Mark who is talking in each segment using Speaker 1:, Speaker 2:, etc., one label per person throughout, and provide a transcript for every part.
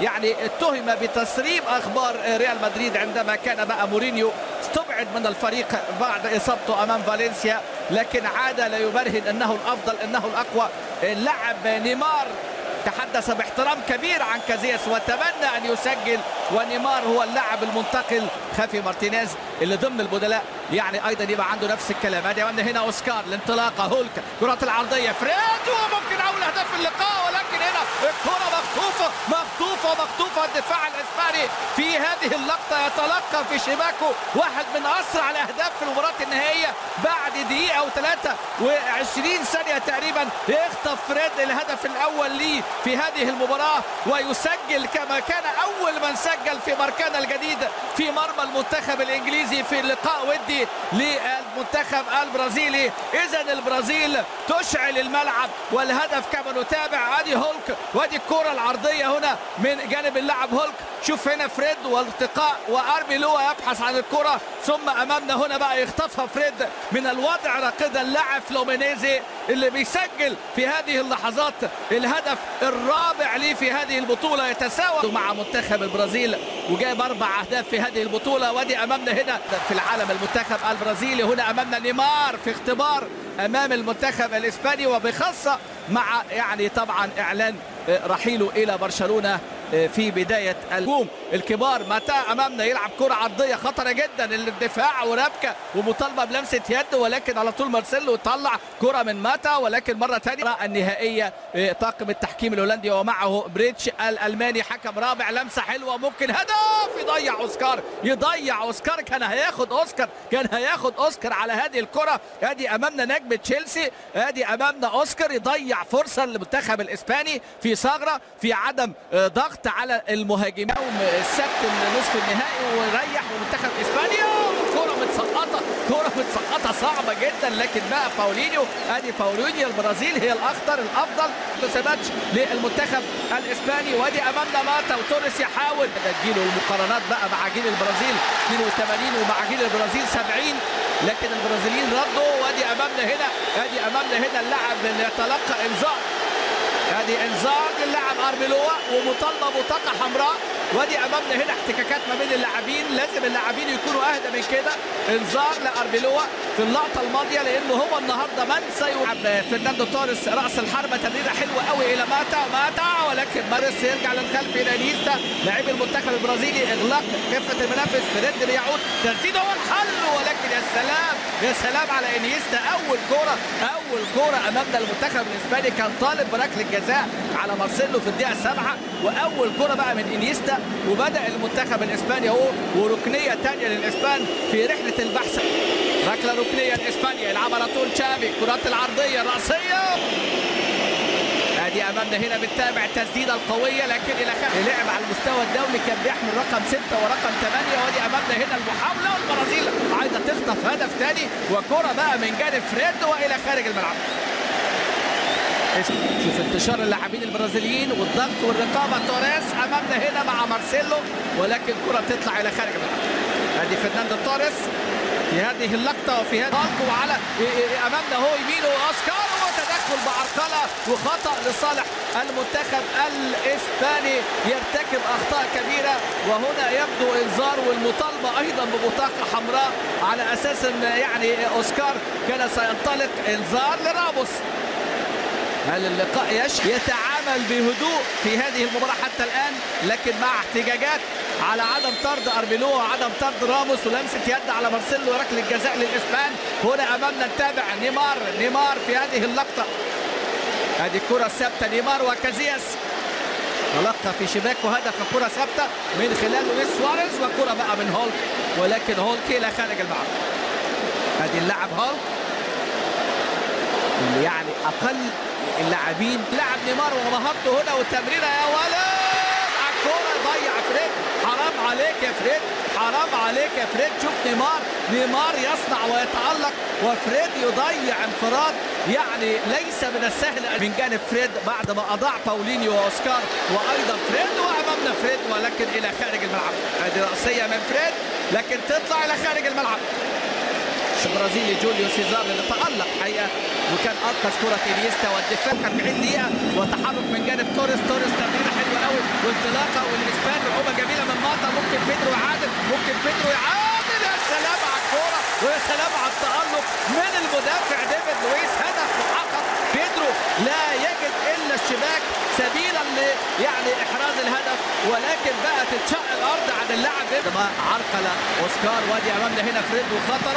Speaker 1: يعني اتهم بتسريب أخبار ريال مدريد عندما كان بقى مورينيو استبعد من الفريق بعد إصابته أمام فالنسيا لكن عاد ليبرهن إنه الأفضل إنه الأقوى. لعب نيمار تحدث باحترام كبير عن كازياس وتمنى أن يسجل ونيمار هو اللاعب المنتقل. خافي مارتينيز اللي ضمن البدلاء. يعني أيضا يبقى عنده نفس الكلام. أدي هنا أوسكار الانطلاقه هولك كرات العرضية. فريد وممكن أول اهداف اللقاء. الكرة مخطوفه مخطوفه مخطوفه الدفاع الإسباني في هذه اللقطة يتلقى في شباكه واحد من أسرع الأهداف في المباراة النهائية بعد دقيقة أو 23 ثانية تقريبا. يخطف فريد الهدف الأول ليه في هذه المباراة ويسجل كما كان أول من سجل في ماركانا الجديد في مرمى المنتخب الإنجليزي في لقاء ودي للمنتخب البرازيلي. اذا البرازيل تشعل الملعب والهدف كما نتابع. أدي هولك وادي الكرة العرضية هنا من جانب اللاعب هولك. شوف هنا فريد والتقاء واربي لوا يبحث عن الكرة. ثم أمامنا هنا بقى يخطفها فريد من الوضع راقدا اللاعب فلومينيزي اللي بيسجل في هذه اللحظات الهدف الرابع ليه في هذه البطولة. يتساوى مع منتخب البرازيل وجايب أربع أهداف في هذه البطولة. وادي أمامنا هنا في العالم المنتخب البرازيلي. هنا أمامنا نيمار في اختبار أمام المنتخب الإسباني. وبخاصة مع يعني طبعا إعلان رحيله إلى برشلونة في بداية الهجوم. الكبار متى أمامنا يلعب كرة عرضية خطرة جدا الدفاع وربكة ومطالبة بلمسة يد ولكن على طول مارسيلو طلع كرة من ماتا ولكن مرة ثانية النهائية طاقم التحكيم الهولندي ومعه بريتش الألماني حكم رابع لمسة حلوة ممكن هدف! يضيع أوسكار يضيع أوسكار كان هياخد أوسكار كان هياخد أوسكار على هذه الكرة. أدي أمامنا نجم تشيلسي أدي أمامنا أوسكار يضيع فرصة للمنتخب الإسباني في ثغرة في عدم ضغط على المهاجمين. السبت نصف النهائي ويريح ومنتخب إسبانيا. كرة متسقطة كرة متسقطة صعبة جدا. لكن بقى باولينيو آدي باولينيو البرازيل هي الأخطر الأفضل تساباتش للمنتخب الإسباني. وأدي أمامنا ماتا وتونس يحاول. تجيله المقارنات بقى مع جيل البرازيل 82 ومع جيل البرازيل 70 لكن البرازيليين ردوا. وأدي أمامنا هنا أدي أمامنا هنا اللاعب اللي يتلقى انذار ادي إنذار للاعب اربيلوا ومطالبه بطاقه حمراء. وادي أمامنا هنا احتكاكات ما بين اللاعبين. لازم اللاعبين يكونوا أهدى من كده. إنذار لاربيلوا في اللقطة الماضية لأنه هو النهارده من سيلعب فرناندو توريس رأس الحربة تمريرة حلوة قوي إلى ماتا ماتا ولكن مارس يرجع للخلف إلى انيستا. لاعب المنتخب البرازيلي إغلاق كفة المنافس. فريد بيعود تسديد هو الحل ولكن يا سلام يا سلام على انيستا. أول كورة أول كورة أمامنا المنتخب الإسباني كان طالب بركلة جزاء على مارسيلو في الدقيقة السابعة وأول كورة بقى من انيستا وبدأ المنتخب الإسباني اهو وركنية ثانية للإسبان في رحلة البحث. ركله ركنية لاسبانيا يلعبها على طول تشافي كرات العرضية الرأسية. ادي أمامنا هنا بنتابع التسديدة القوية لكن إلى خلف لعب على المستوى الدولي كان بيحمل رقم 6 ورقم 8 وادي أمامنا هنا المحاولة. والبرازيل عايزة تخطف هدف ثاني وكرة بقى من جانب فريد وإلى خارج الملعب. شوف انتشار اللاعبين البرازيليين والضغط والرقابة. توريس أمامنا هنا مع مارسيلو ولكن الكره بتطلع إلى خارج الملعب. ادي فرناندو توريس في هذه اللقطة وفي هذا وعلى أمامنا هو يمينه اوسكار وتدخل بعرقلة وخطأ لصالح المنتخب الإسباني. يرتكب أخطاء كبيرة وهنا يبدو إنذار والمطالبة أيضا ببطاقة حمراء على أساس إن يعني أوسكار كان سينطلق إنذار لراموس. هل اللقاء يش يتعامل بهدوء في هذه المباراة حتى الآن؟ لكن مع احتجاجات على عدم طرد أربيلو وعدم طرد راموس ولمسة يد على مارسيلو ركلة جزاء للإسبان هنا أمامنا نتابع نيمار نيمار في هذه اللقطة. هذه الكرة الثابتة نيمار وكازياس. تلقى في شباكه هدف كرة ثابتة من خلال لويس سواريز وكرة بقى من هولك. ولكن هولك إلى خارج الملعب. هذه اللاعب هولك اللي يعني أقل اللاعبين. لاعب نيمار ومهارته هنا والتمريره يا ولد. الكورة ضيع فريد. حرام عليك يا فريد. حرام عليك يا فريد. شوف نيمار. نيمار يصنع ويتألق وفريد يضيع انفراد. يعني ليس من السهل. من جانب فريد بعد ما أضاع باولينيو وأوسكار وأيضا فريد وأمامنا فريد ولكن إلى خارج الملعب. هذه رأسية من فريد. لكن تطلع إلى خارج الملعب. البرازيلي جوليو سيزار اللي تألق حقيقة. وكان أنقذ كرة إنيستا والدفاع كان 90 دقيقة. وتحرك من جانب توريس. توريس تمريرة حلوة قوي وانطلاقة والإسبان لعبة جميلة من ماتا. ممكن بيدرو يعادل. ممكن بيدرو يعادل. يا سلام على الكورة. ويا سلام على التألق من المدافع ديفيد لويس. هدف محقق. بيدرو لا يجد إلا الشباك سبيلا يعني إحراز الهدف. ولكن بقى تتشق الأرض عن اللاعب ما عرقلة أوسكار وادي أمامنا هنا فريد وخطر.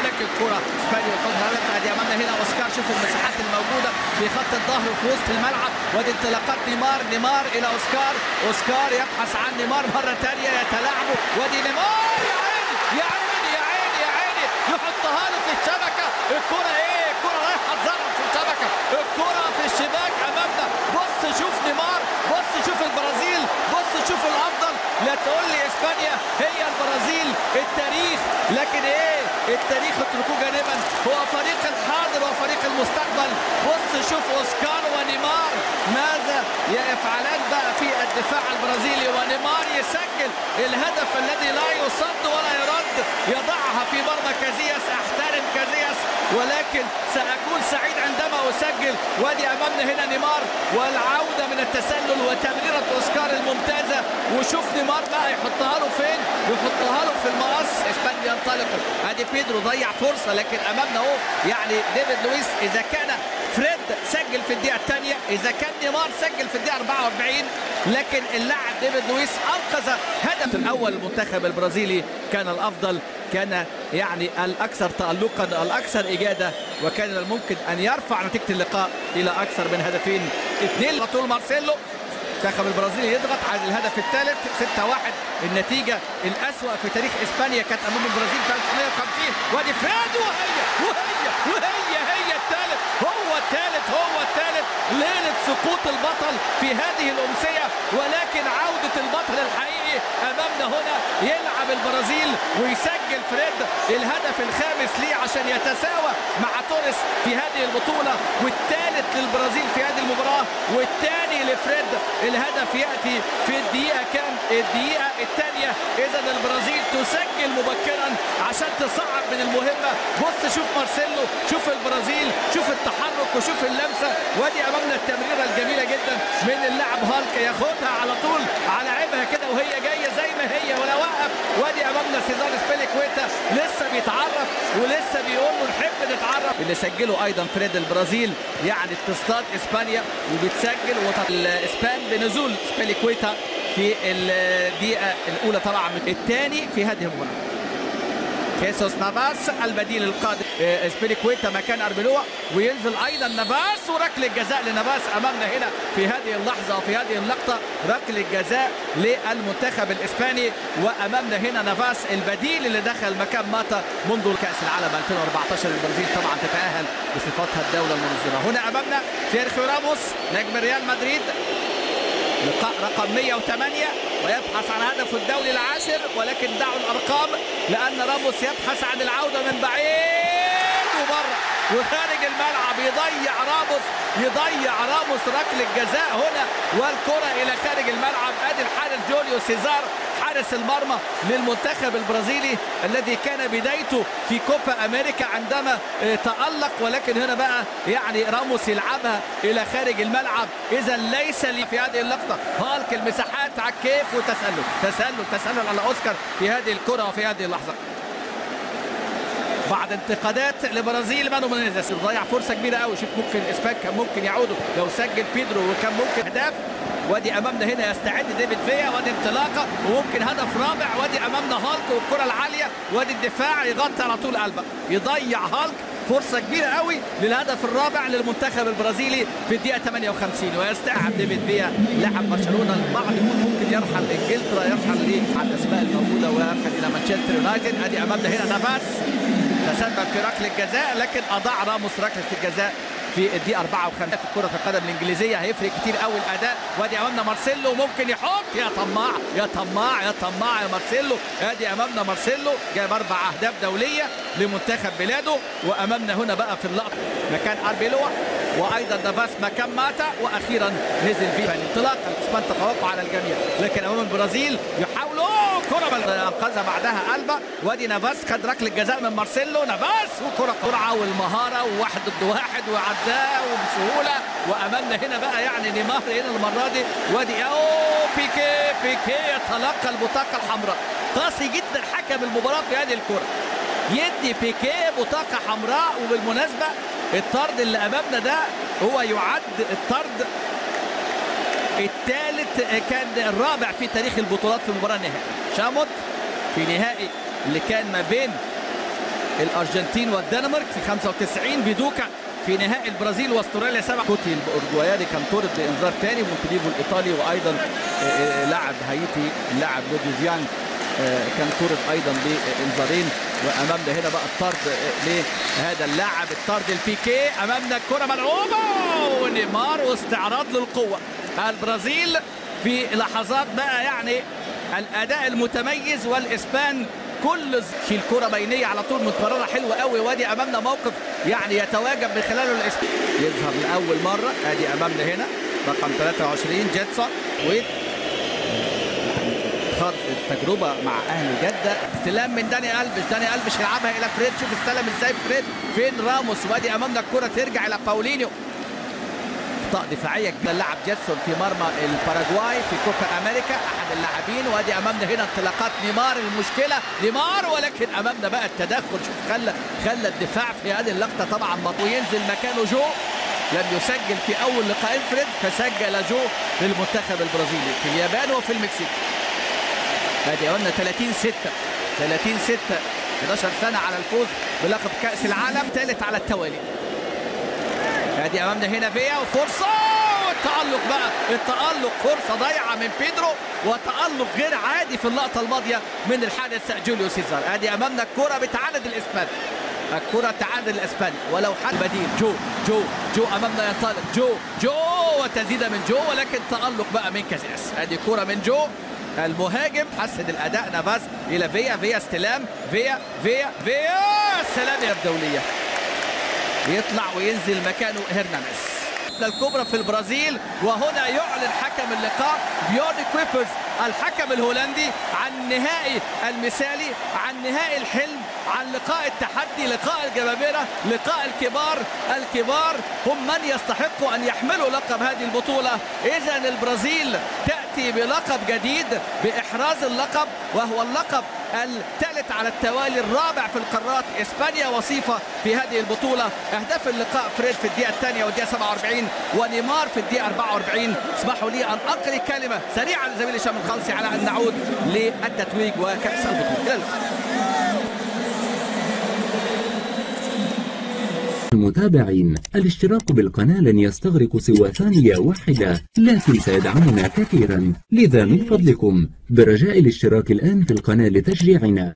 Speaker 1: أوه لكن الكرة. إسبانيا قدها هدف ادي امامنا هنا أوسكار. شوفوا المساحات الموجودة في خط الظهر وفي وسط الملعب. وادي انطلاقات نيمار. نيمار إلى أوسكار. أوسكار يبحث عن نيمار مرة ثانية. يتلاعبوا وادي نيمار. يا عيني. يا عيني. يا عيني. يا عيني. يحطها له في الشبكة. الكرة إيه؟ الكرة رايحة تزرع في الشبكة. الكرة في الشباك أمامنا. بص شوف نيمار. بص شوف البرازيل. بص شوف الأفضل. لا تقول لي إسبانيا هي البرازيل التاريخ. لكن إيه؟ التاريخ اتركوه جانبا. هو فريق الحاضر وفريق المستقبل. بص شوف أوسكار ونيمار. ماذا يفعلان بقى في الدفاع البرازيلي؟ ونيمار يسجل الهدف الذي لا يصد ولا يرد. يضعها في مرمى كازياس أحترم كازياس. ولكن سأكون سعيد عندما أسجل. وادي أمامنا هنا نيمار والعودة من التسلل وتمريرة أوسكار الممتازة. وشوف نيمار بقى يحطها له فين؟ يحطها له في المقص. إسبانيا ينطلقوا ادي بيدرو ضيع فرصة لكن أمامنا أهو يعني ديفيد لويس إذا كان فريد سجل في الدقيقة الثانية إذا كان نيمار سجل في الدقيقة 44 لكن اللاعب ديفيد لويس أنقذ هدف الأول المنتخب البرازيلي كان الأفضل كان يعني الأكثر تالقا الأكثر إجادة وكان الممكن أن يرفع نتيجة اللقاء إلى أكثر من هدفين اثنين طول مارسيلو. المنتخب البرازيلي يضغط على الهدف الثالث. 6-1 النتيجة الأسوأ في تاريخ إسبانيا كانت أمام البرازيل في 1950 وأدي فريد وهي وهي وهي هي الثالث هو الثالث هو الثالث ليلة سقوط البطل في هذه الأمسية ولكن عودة البطل الحقيقي أمامنا هنا يلعب البرازيل ويسجل فريد الهدف الخامس ليه عشان يتساوى مع توريس في هذه البطولة والثالث للبرازيل في هذه المباراة والثاني لفريد الهدف يأتي في الدقيقة كام؟ الدقيقة الثانية. اذا البرازيل تسجل مبكرا عشان تصعب من المهمة. بص شوف مارسيلو شوف البرازيل شوف التحرك وشوف اللمسة. وادي أمامنا التمريرة الجميلة جدا من اللاعب هالك. ياخدها على طول على عيبها كده وهي جاية زي ما هي ولا وقف. وادي أمامنا سيزار سبيليكويتا لسه بيتعرف ولسه بيقول له نحب نتعرف. اللي سجله أيضا فريد البرازيل يعني تصطاد إسبانيا وبتسجل الإسبان بنزول سبيليكويتا في الدقيقة الأولى طبعا الثاني في هذه المباراة. خيسوس نافاس البديل القادم سبيليكويتا مكان اربيلوا وينزل أيضا نافاس وركلة الجزاء لنافاس أمامنا هنا في هذه اللحظة وفي هذه اللقطة. ركلة الجزاء للمنتخب الإسباني وأمامنا هنا نافاس البديل اللي دخل مكان ماتا منذ كأس العالم 2014 البرازيل طبعا تتأهل بصفتها الدولة المنظمة. هنا أمامنا سيرخيو راموس نجم ريال مدريد. لقاء رقم 108 ويبحث عن هدفه الدولي العاشر ولكن دعوا الأرقام لأن راموس يبحث عن العودة من بعيد وبره وخارج الملعب يضيع راموس يضيع راموس ركلة الجزاء هنا والكرة إلى خارج الملعب. أدي الحارس جوليو سيزار حارس المرمى للمنتخب البرازيلي الذي كان بدايته في كوبا أمريكا عندما تألق. ولكن هنا بقى يعني راموس يلعبها إلى خارج الملعب. إذا ليس لي في هذه اللقطة. هالك المساحات على الكيف وتسلل. تسلل تسلل على أوسكار في هذه الكرة وفي هذه اللحظة. بعد انتقادات لبرازيل. مانو منيزيس ضيع فرصة كبيرة قوي شوف ممكن إسبان كان ممكن يعودوا لو سجل بيدرو وكان ممكن أهداف وادي أمامنا هنا يستعد ديفيد فيا. وادي انطلاقة وممكن هدف رابع. وادي أمامنا هالك والكرة العالية. وادي الدفاع يغطي على طول قلبه يضيع هالك. فرصة كبيرة قوي للهدف الرابع للمنتخب البرازيلي في الدقيقة 58 ويستعد ديفيد فيا لاعب برشلونة البعض يقول ممكن يرحل انجلترا يرحل ليه على الأسماء الموجودة. ويرحل إلى مانشستر يونايتد. أدي أمامنا هنا نافاس. تسبب في ركله الجزاء لكن أضاع راموس ركله الجزاء في الدقيقة 54 في كرة القدم الإنجليزية هيفرق كتير قوي الأداء. وادي أمامنا مارسيلو ممكن يحط. يا طماع يا طماع يا طماع يا مارسيلو. ادي أمامنا مارسيلو جايب أربع أهداف دولية لمنتخب بلاده. وأمامنا هنا بقى في اللقطة مكان اربيلوا وأيضا نافاس مكان ماتا وأخيرا نزل فيه الانطلاق. الإسبان تفوقوا على الجميع لكن أمام البرازيل كره أنقذها بعدها ألبا. وادي نافاس خد ركلة جزاء من مارسيلو. نافاس وكرة سرعه والمهارة وواحد ضد واحد وعداه وبسهولة. وامامنا هنا بقى يعني نيمار هنا المرة دي. وادي اوه بيكي بيكي يتلقى البطاقة الحمراء. قاسي جدا حكم المباراة في هذه الكرة. يدي بيكي بطاقة حمراء. وبالمناسبة الطرد اللي أمامنا ده هو يعد الطرد الثالث كان الرابع في تاريخ البطولات في المباراه النهائيه شاموت في نهائي اللي كان ما بين الأرجنتين والدنمارك في 95 فيدوكا في نهائي البرازيل وأستراليا سبع كوتي الاورجواياني كان طرد بإنذار ثاني مونتليفو الإيطالي وأيضا لاعب هايتي اللاعب لوديزيان كان طرد أيضا بإنذارين. وأمامنا هنا بقى الطرد لهذا اللاعب الطرد البيكي أمامنا الكرة ملعوبة ونيمار واستعراض للقوة. البرازيل في لحظات بقى يعني الأداء المتميز والإسبان كل في الكرة بينية على طول متمرره حلوة قوي وادي أمامنا موقف يعني يتواجد من خلاله الاسبان يظهر لأول مرة ادي أمامنا هنا رقم 23 جيتسون. ويت خاض التجربة مع أهل جدة. استلام من داني ألبش داني ألبش يلعبها إلى فريد. شوف استلم إزاي فريد. فين راموس؟ وادي أمامنا الكرة ترجع إلى باولينيو. اخطاء دفاعية اللاعب جادسون في مرمى الباراجواي في كوبا أمريكا أحد اللاعبين وأدي أمامنا هنا انطلاقات نيمار المشكلة نيمار ولكن أمامنا بقى التدخل. شوف خلى خلى الدفاع في هذه اللقطة طبعا وينزل مكانه جو لم يسجل في أول لقاء فريد فسجل جو للمنتخب البرازيلي في اليابان وفي المكسيك. ادي قلنا 30 6 30 6 11 سنة على الفوز بلقب كأس العالم ثالث على التوالي. ادي أمامنا هنا فيا وفرصة. التالق بقى. التألق فرصة ضايعة من بيدرو وتألق غير عادي في اللقطة الماضية من الحارس جوليو سيزار. أدي أمامنا الكرة بتعاند الإسبان. الكرة تعاند الإسبان. ولو حل بديل. جو جو جو أمامنا ينطلق. جو جو وتسديده من جو. ولكن تألق بقى من كاسياس أدي كرة من جو. المهاجم حسن الأداء نافاس إلى فيا فيا استلام. فيا فيا فيا. السلام يا الدولية. يطلع وينزل مكانه هرنانيز. الكبرى في البرازيل وهنا يعلن حكم اللقاء بيورد كويبرز الحكم الهولندي عن النهائي المثالي عن نهائي الحلم عن لقاء التحدي لقاء الجبابرة لقاء الكبار الكبار هم من يستحقوا أن يحملوا لقب هذه البطولة. إذا البرازيل تأتي بلقب جديد بإحراز اللقب وهو اللقب الثالث على التوالي الرابع في القارات. إسبانيا وصيفة في هذه البطولة. أهداف اللقاء فريد في الدقيقة الثانية والدقيقة 47 ونيمار في الدقيقة 44 اسمحوا لي أن أقري كلمة سريعه لزميلي هشام الخالصي على أن نعود للتتويج وكأس البطولة.
Speaker 2: المتابعين. الاشتراك بالقناة لن يستغرق سوى ثانية واحدة. لكن سيدعمنا كثيرا. لذا من فضلكم. برجاء الاشتراك الآن في القناة لتشجيعنا.